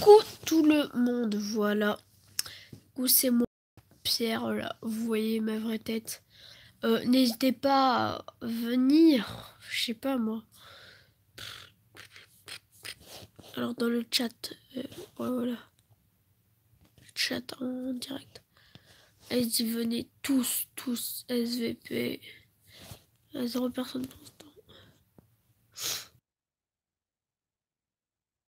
Coucou tout le monde, voilà. Où c'est moi, Pierre, là, vous voyez ma vraie tête. Euh, n'hésitez pas à venir, je sais pas moi. Alors dans le chat, euh, voilà. Chat en direct. Allez-y, venez tous, tous, SVP. 0 personnes